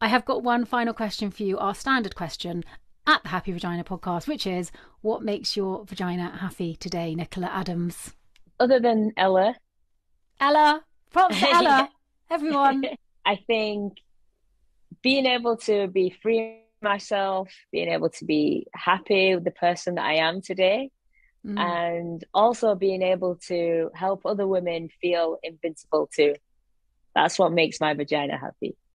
I have got one final question for you, our standard question at the Happy Vagina podcast, which is what makes your vagina happy today, Nicola Adams? Other than Ella. Ella. Props to Ella. Everyone. I think being able to be free myself, being able to be happy with the person that I am today, mm. and also being able to help other women feel invincible too. That's what makes my vagina happy.